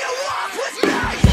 you walk with me?